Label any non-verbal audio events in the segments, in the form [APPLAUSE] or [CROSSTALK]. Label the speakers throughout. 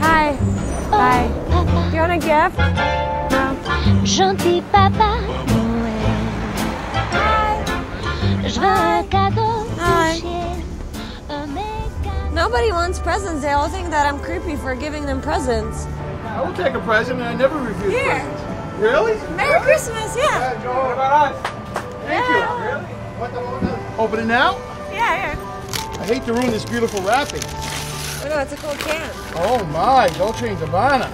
Speaker 1: Hi. Bye.
Speaker 2: Papa,
Speaker 1: Do you want a gift? No.
Speaker 2: gentil papa Noël. Je veux un cadeau
Speaker 1: Hi.
Speaker 2: du ciel, un méga-
Speaker 1: Nobody wants presents. They all think that I'm creepy for giving them presents.
Speaker 3: I will take a present and I never refuse
Speaker 1: Here.
Speaker 3: presents. Really?
Speaker 1: Merry Christmas, yeah.
Speaker 3: Yeah, Joe, what about us? Thank you. Open it now?
Speaker 1: Yeah, here.
Speaker 3: I hate to ruin this beautiful wrapping.
Speaker 1: Oh no, it's a cool can.
Speaker 3: Oh my, Dolce & Gabbana.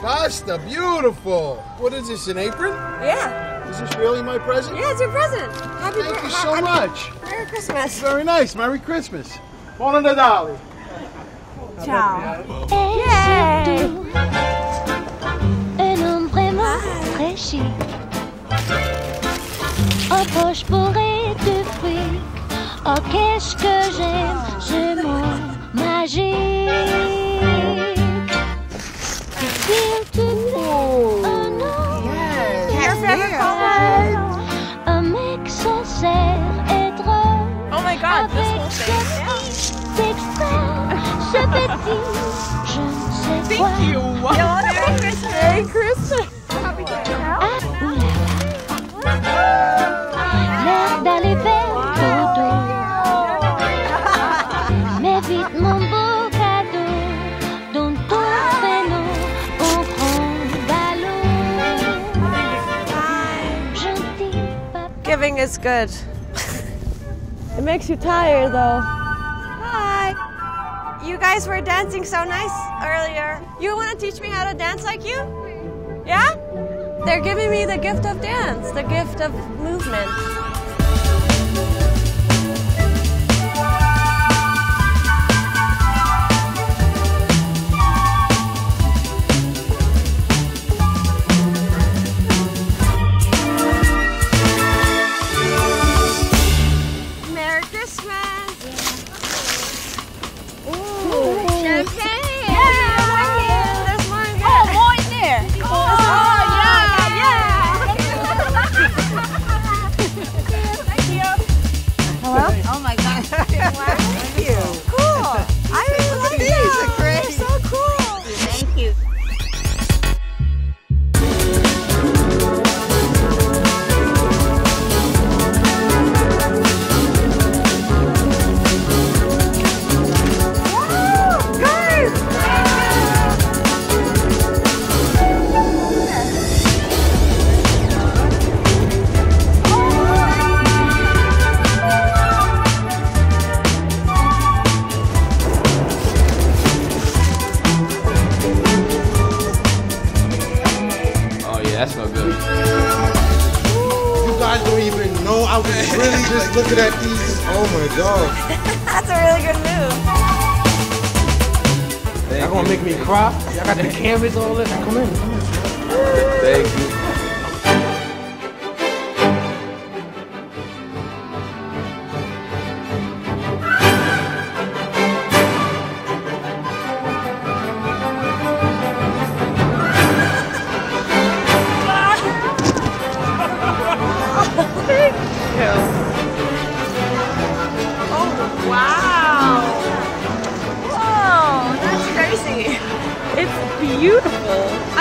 Speaker 3: Pasta, beautiful. What is this, an apron?
Speaker 1: Yeah.
Speaker 3: Is this really my present?
Speaker 1: Yeah, it's your present. Happy
Speaker 3: Thank
Speaker 1: bir-
Speaker 3: you so
Speaker 1: I mean,
Speaker 3: much.
Speaker 1: Merry Christmas.
Speaker 3: Very nice. Merry Christmas. Buon Natale.
Speaker 1: Ciao.
Speaker 2: Et
Speaker 1: Yay.
Speaker 2: un homme vraiment très chic. En poche bourrée de fruits. Oh, qu'est-ce que j'aime ce monde magique. S'il te plaît, un homme
Speaker 1: Your favorite color?
Speaker 2: Un mec sincère et drôle.
Speaker 1: Oh my god, this whole thing.
Speaker 2: petit extra, ce petit, je ne sais quoi.
Speaker 1: Merry
Speaker 2: papa.
Speaker 1: Giving is good. [LAUGHS] it makes you tired though. Hi. You guys were dancing so nice earlier. You want to teach me how to dance like you? Yeah? They're giving me the gift of dance, the gift of movement.
Speaker 4: God.
Speaker 3: Don't even know. I was really just looking at these. Oh my god. [LAUGHS]
Speaker 1: That's a really good move.
Speaker 3: Y'all gonna make me cry? Y'all got the [LAUGHS] canvas, all this. Come in. Come in.
Speaker 5: Thank you.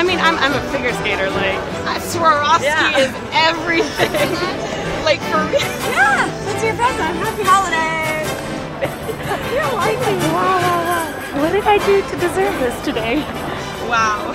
Speaker 6: I mean, I'm, I'm a figure skater. Like, uh, Swarovski
Speaker 1: Yeah.
Speaker 6: is everything. [LAUGHS] like, for real.
Speaker 1: Yeah, that's your present. Happy holidays. you don't like me. Wow, wow, wow.
Speaker 6: What did I do to deserve this today?
Speaker 1: Wow.